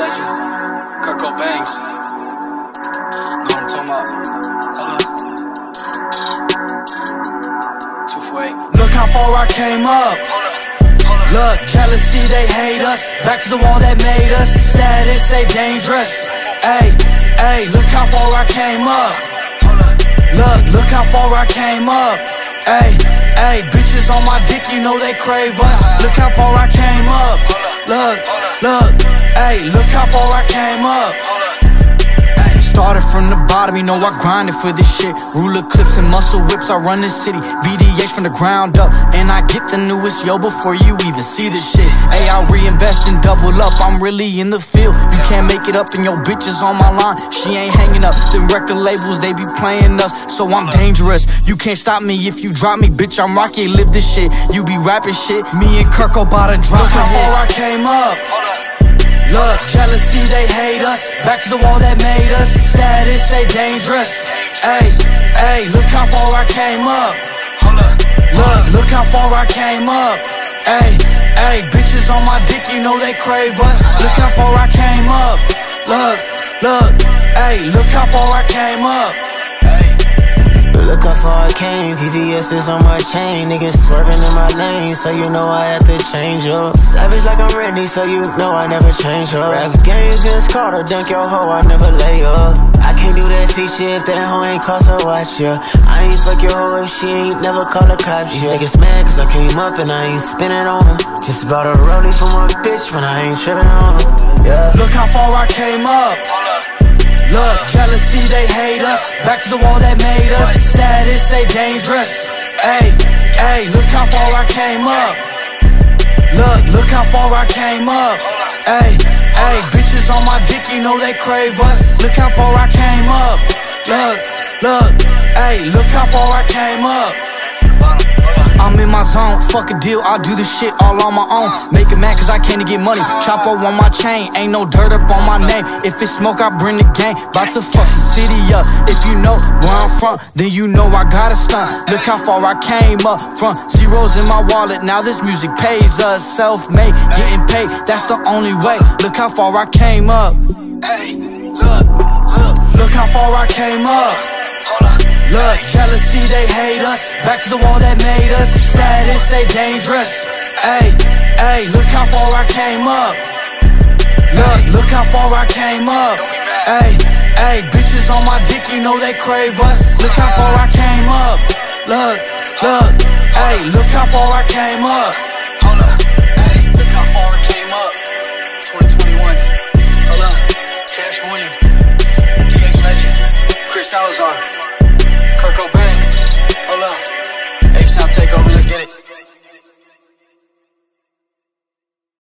Legend, Kirko Bangz. Know what I'm talking about? Hold up. Two for eight. Look how far I came up. Hold up. Hold up. Look, jealousy, they hate us. Back to the wall that made us. Status, they dangerous. Hey, hey, look how far I came up. Up. Look, look how far I came up. Hey, hey, bitches on my dick, you know they crave us. Look how far I came up. Look, look, hey, look how far I came up. Started from the bottom, you know I grinded for this shit. Ruler clips and muscle whips, I run this city. BDH from the ground up, and I get the newest yo before you even see this shit. Hey, I reinvest and double up, I'm really in the field. You can't make it up, and your bitch is on my line. She ain't hanging up. The record labels, they be playing us, so I'm dangerous. You can't stop me if you drop me, bitch. I'm Rocky, live this shit. You be rapping shit, me and Kirk about to drop Look how far I came jealousy, they hate us. Back to the wall that made us. Status, they dangerous. Hey, hey, look how far I came up. Look, look how far I came up. Hey, hey, bitches on my dick, you know they crave us. Look how far I came up. Look, look, hey, look how far I came up. Hey. Look how far I came, VVS is on my chain. Niggas swerving in my lane, so you know I have to change up. Savage like I'm Randy, so you know I never change up. Rap games against Carter, dunk your hoe, I never lay up. I can't do that feature if that hoe ain't cost a watch, yeah. I ain't fuck your hoe if she ain't never call a cops, yeah. Niggas mad cause I came up and I ain't spinning on them. Just bought a rollie for my bitch when I ain't tripping on them, yeah. Look how far I came up. Look, jealousy, they hate us. Back to the wall that made us. Status, they dangerous. Hey, hey, look how far I came up. Look, look how far I came up. Hey, hey, bitches on my dick, you know they crave us. Look how far I came up. Look, look, hey, look how far I came up. I'm in my zone, fuck a deal, I do this shit all on my own. Make it mad cause I came to get money. Chopper on my chain, ain't no dirt up on my name. If it's smoke, I bring the gang. About to fuck the city up. If you know where I'm from, then you know I got a stunt. Look how far I came up from zeros in my wallet. Now this music pays us. Self made, getting paid, that's the only way. Look how far I came up. Hey. Look. Look. Look how far I came up. Hold up. Look, jealousy, they hate us. Back to the wall that made us. Status, they dangerous. Hey, hey, look how far I came up. Look, look how far I came up. Hey, hey, bitches on my dick, you know they crave us. Look how far I came up. Look, look, hey, look how far I came up.